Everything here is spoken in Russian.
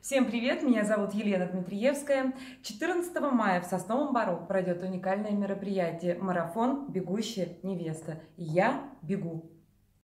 Всем привет, меня зовут Елена Дмитриевская. 14 мая в Сосновом Бару пройдет уникальное мероприятие «Марафон. Бегущая невеста». Я бегу.